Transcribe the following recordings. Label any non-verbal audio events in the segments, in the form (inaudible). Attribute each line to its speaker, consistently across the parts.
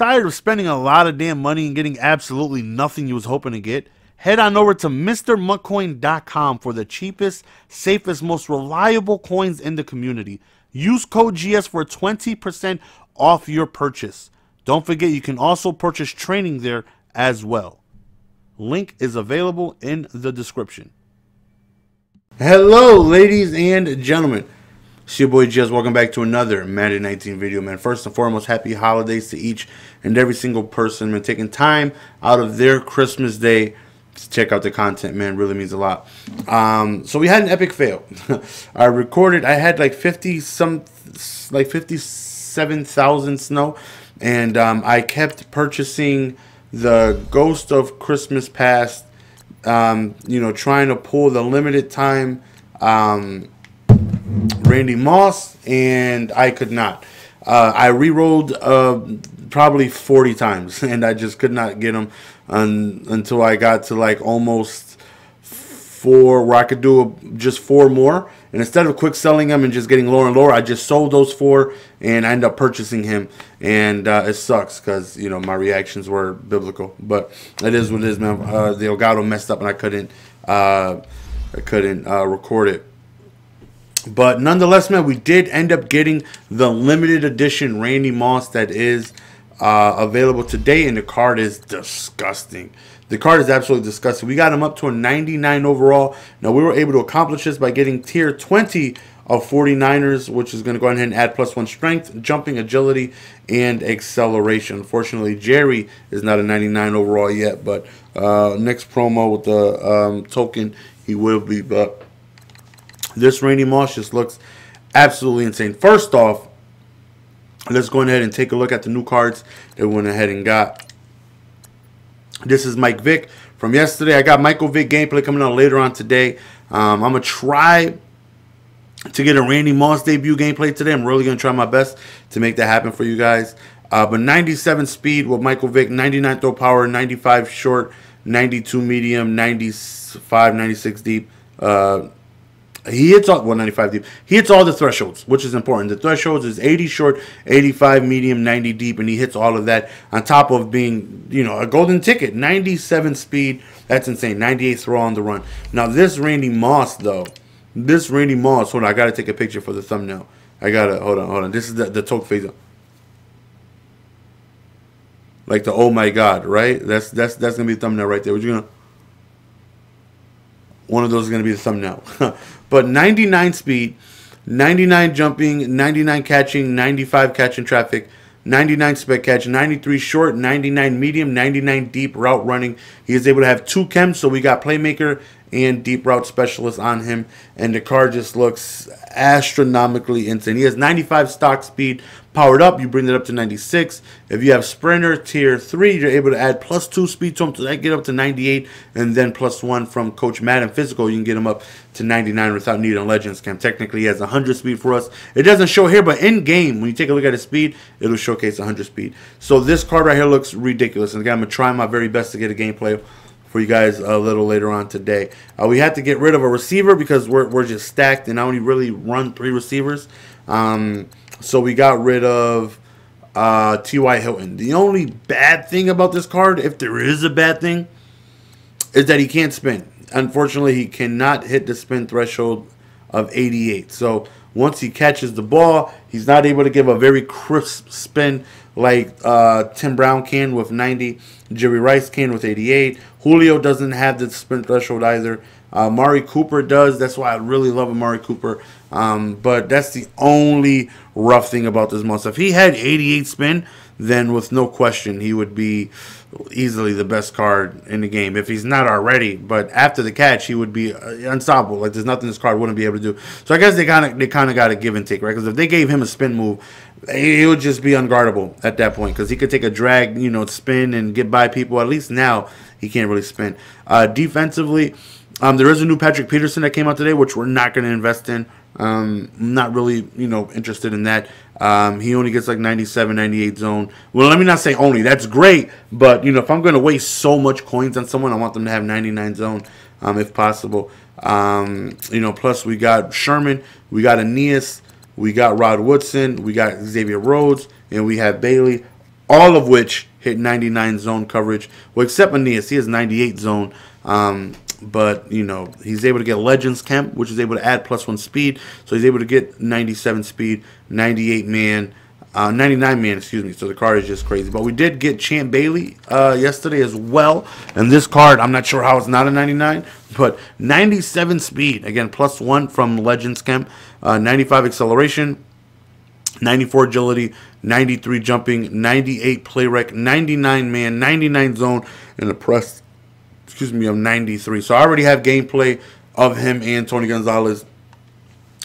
Speaker 1: Tired of spending a lot of damn money and getting absolutely nothing you was hoping to get? Head on over to MrMutCoin.com for the cheapest, safest, most reliable coins in the community. Use code GS for 20% off your purchase. Don't forget you can also purchase training there as well. Link is available in the description. Hello, ladies and gentlemen. It's your boy GS. Welcome back to another Madden 19 video, man. First and foremost, happy holidays to each and every single person, man. Taking time out of their Christmas day to check out the content, man. Really means a lot. Um, so we had an epic fail. (laughs) I recorded, I had like 50 some, like 57,000 snow, and um, I kept purchasing the Ghost of Christmas Past, um, you know, trying to pull the limited time. Um, Randy Moss, and I could not. Uh, I re-rolled uh, probably 40 times, (laughs) and I just could not get them un- until I got to like almost four, where I could do a, just four more. And instead of quick selling them and just getting lower and lower, I just sold those four and I ended up purchasing him. And uh, it sucks because you know my reactions were biblical, but it is what it is, man. Uh, the Elgato messed up and I couldn't, uh, I couldn't uh, record it. But nonetheless, man, we did end up getting the limited edition Randy Moss that is uh, available today, and the card is disgusting. The card is absolutely disgusting. We got him up to a 99 overall. Now, we were able to accomplish this by getting tier 20 of 49ers, which is going to go ahead and add plus one strength, jumping, agility, and acceleration. Unfortunately, Jerry is not a 99 overall yet, but uh, next promo with the um, token, he will be. But this Randy Moss just looks absolutely insane. First off, let's go ahead and take a look at the new cards that we went ahead and got. This is Mike Vick from yesterday. I got Michael Vick gameplay coming out later on today. Um, I'm going to try to get a Randy Moss debut gameplay today. I'm really going to try my best to make that happen for you guys. Uh, but 97 speed with Michael Vick, 99 throw power, 95 short, 92 medium, 95, 96 deep. Uh, he hits all 195 deep. He hits all the thresholds, which is important. The thresholds is 80 short, 85 medium, 90 deep, and he hits all of that on top of being, you know, a golden ticket. 97 speed. That's insane. 98 throw on the run. Now this Randy Moss though, this Randy Moss. Hold on, I gotta take a picture for the thumbnail. I gotta hold on, hold on. This is the the toke phase. Like the oh my god, right? That's that's that's gonna be the thumbnail right there. What you gonna? One of those is gonna be the thumbnail. (laughs) But 99 speed, 99 jumping, 99 catching, 95 catching traffic, 99 spec catch, 93 short, 99 medium, 99 deep route running. He is able to have two chems, so we got playmaker and deep route specialist on him, and the car just looks astronomically insane. He has 95 stock speed powered up. You bring it up to 96. If you have sprinter tier three, you're able to add plus two speed to him to that get up to 98, and then plus one from Coach Madden Physical. You can get him up to 99 without needing Legends Chem. Technically, he has 100 speed for us. It doesn't show here, but in game, when you take a look at his speed, it'll showcase 100 speed. So this card right here looks ridiculous, and again, I'm gonna try my very best to get a gameplay for you guys a little later on today. Uh, we had to get rid of a receiver because we're, we're just stacked and I only really run three receivers. Um, so we got rid of uh, T.Y. Hilton. The only bad thing about this card, if there is a bad thing, is that he can't spin. Unfortunately, he cannot hit the spin threshold of 88. So once he catches the ball, he's not able to give a very crisp spin like uh, Tim Brown can with 90, Jerry Rice can with 88. Julio doesn't have the sprint threshold either. Uh, Mari Cooper does. That's why I really love Amari Cooper. Um, but that's the only rough thing about this monster. If he had 88 spin, then with no question he would be easily the best card in the game if he's not already. But after the catch, he would be uh, unstoppable. Like there's nothing this card wouldn't be able to do. So I guess they kind of they kind of got a give and take, right? Because if they gave him a spin move, he would just be unguardable at that point because he could take a drag, you know, spin and get by people. At least now he can't really spin. Uh, defensively, um, there is a new Patrick Peterson that came out today, which we're not going to invest in. Um, not really, you know, interested in that. Um, he only gets like 97, 98 zone. Well, let me not say only. That's great, but you know, if I'm going to waste so much coins on someone, I want them to have 99 zone, um, if possible. Um, you know, plus we got Sherman, we got Aeneas, we got Rod Woodson, we got Xavier Rhodes, and we have Bailey. all of which hit 99 zone coverage. Well, except Aeneas, he has 98 zone. Um, but you know he's able to get Legends Chem, which is able to add plus one speed. So he's able to get 97 speed, 98 man, uh, 99 man, excuse me. So the card is just crazy. But we did get Champ Bailey uh, yesterday as well. And this card, I'm not sure how it's not a 99, but 97 speed. Again, plus one from Legends Chem, uh, 95 acceleration, 94 agility, 93 jumping, 98 play rec, 99 man, 99 zone, and a press, excuse me, of 93. So I already have gameplay of him and Tony Gonzalez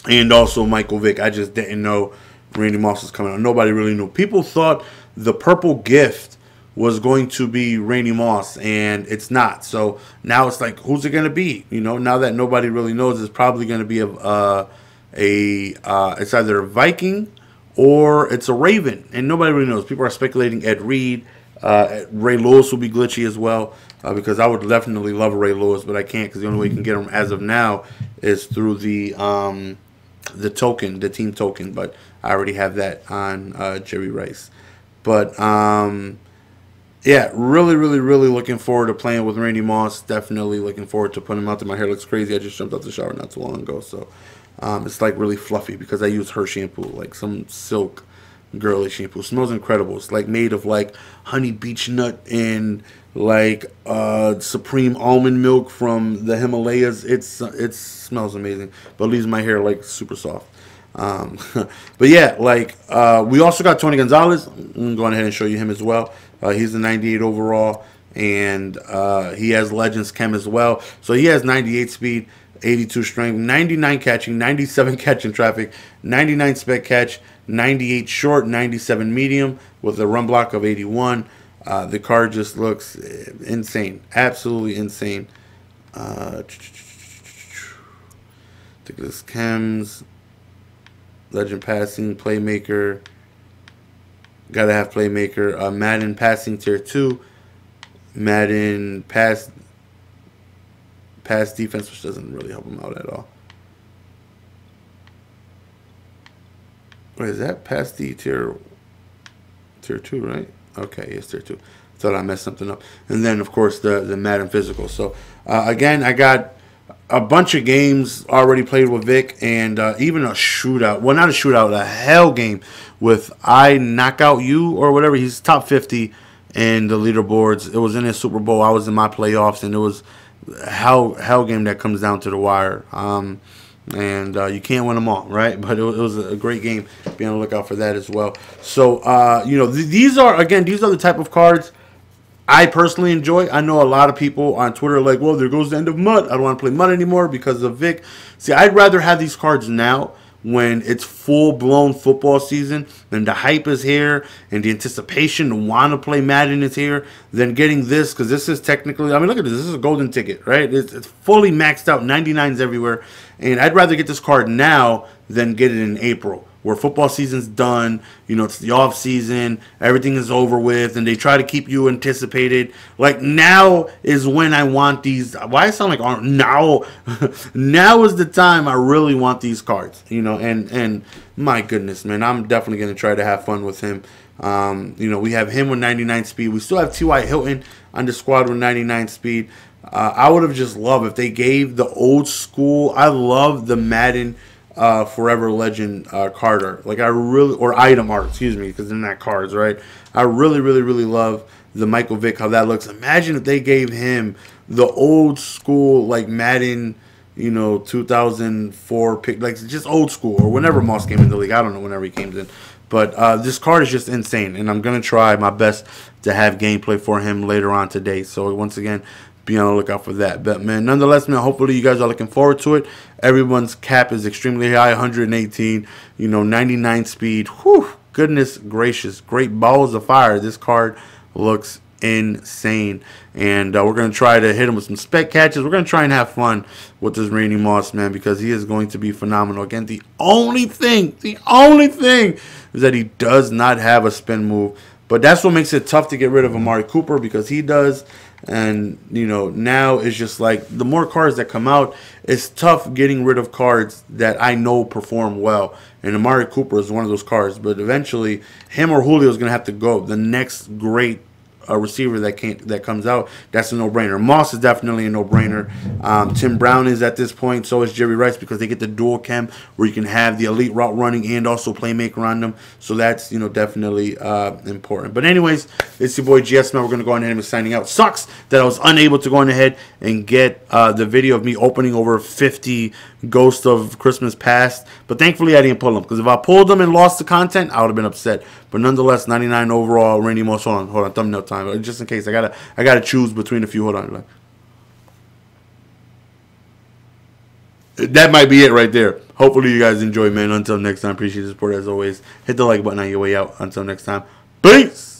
Speaker 1: and also Michael Vick. I just didn't know Randy Moss was coming out. Nobody really knew. People thought the purple gift was going to be Randy Moss, and it's not. So now it's like, who's it going to be? You know, now that nobody really knows, it's probably going to be a, uh, a uh, it's either a Viking or it's a Raven, and nobody really knows. People are speculating Ed Reed. Uh, Ray Lewis will be glitchy as well uh, because I would definitely love Ray Lewis, but I can't because the only way you can get him as of now is through the um, the token, the team token. But I already have that on uh, Jerry Rice. But um, yeah, really, really, really looking forward to playing with Randy Moss. Definitely looking forward to putting him out there. My hair looks crazy. I just jumped out the shower not too long ago, so um, it's like really fluffy because I use her shampoo, like some silk girly shampoo. It smells incredible. It's like made of like honey beech nut and like uh, supreme almond milk from the Himalayas. It's it smells amazing, but leaves my hair like super soft. Um, (laughs) but yeah, like uh, we also got Tony Gonzalez. I'm going ahead and show you him as well. Uh, he's a 98 overall, and uh, he has Legends Chem as well. So he has 98 speed. 82 strength, 99 catching, 97 (laughs) catching traffic, 99 spec catch, 98 short, 97 medium with a run block of 81. Uh, the car just looks insane, absolutely insane. Uh, this chems, legend passing, playmaker. Gotta have playmaker. Uh, Madden passing tier two. Madden pass pass defense, which doesn't really help him out at all. Wait, is that pass D tier tier two, right? Okay, yes, tier two. Thought I messed something up. And then of course the the Madden physical. So uh, again, I got a bunch of games already played with Vick, and uh, even a shootout. Well, not a shootout, a hell game with I knock out you or whatever. He's top fifty in the leaderboards. It was in his Super Bowl. I was in my playoffs, and it was hell hell game that comes down to the wire. Um, and uh, you can't win them all, right? (laughs) But it, it, was a great game. Be on the lookout for that as well. So uh, you know, th- these are again, these are the type of cards I personally enjoy. I know a lot of people on Twitter like, well, there goes the end of MUT. I don't want to play MUT anymore because of Vick. See, I'd rather have these cards now when it's full blown football season and the hype is here and the anticipation to want to play Madden is here than getting this because this is technically, I mean, look at this. This is a golden ticket, right? It's, it's fully maxed out, 99s everywhere. And I'd rather get this card now than get it in April where football season's done, you know, it's the off season, everything is over with, and they try to keep you anticipated. Like now is when I want these. Why I sound like now? (laughs) now is the time I really want these cards, you know. And and my goodness, man, I'm definitely gonna try to have fun with him. Um, you know, we have him with 99 speed. We still have T.Y. Hilton on the squad with 99 speed. Uh, I would have just loved if they gave the old school. I love the Madden uh, Forever Legend uh, Carter. Like I really, or item art, excuse me, because they're not cards, right? I really, really, really love the Michael Vick how that looks. Imagine if they gave him the old school like Madden, you know, 2004 pick, like just old school or whenever Moss came in the league. I don't know whenever he came in. But uh, this card is just insane, and I'm gonna try my best to have gameplay for him later on today. So once again, be on the lookout for that. But man, nonetheless, man, hopefully you guys are looking forward to it. Everyone's cap is extremely high, 118, you know, 99 speed. Whew, goodness gracious, great balls of fire. This card looks insane. And uh, we're going to try to hit him with some spec catches. We're going to try and have fun with this Randy Moss, man, because he is going to be phenomenal. Again, the only thing, the only thing is that he does not have a spin move But that's what makes it tough to get rid of Amari Cooper because he does. And, you know, now it's just like the more cards that come out, it's tough getting rid of cards that I know perform well. And Amari Cooper is one of those cards. But eventually, him or Julio is going to have to go. The next great a receiver that can't that comes out, that's a no brainer. Moss is definitely a no brainer. Um, Tim Brown is at this point. So is Jerry Rice because they get the dual chem where you can have the elite route running and also playmaker on them. So that's you know definitely uh, important. But anyways, it's your boy GS Man. We're gonna go on ahead and signing out. Sucks that I was unable to go on ahead and get uh, the video of me opening over 50 Ghost of Christmas Past. But thankfully, I didn't pull them because if I pulled them and lost the content, I would have been upset. But nonetheless, 99 overall. Randy Moss. Hold on, hold on. Thumbnail time. Uh, just in case, I gotta, I gotta choose between a few. Hold on. That might be it right there. Hopefully, you guys enjoy, man. Until next time, appreciate the support as always. Hit the like button on your way out. Until next time, peace.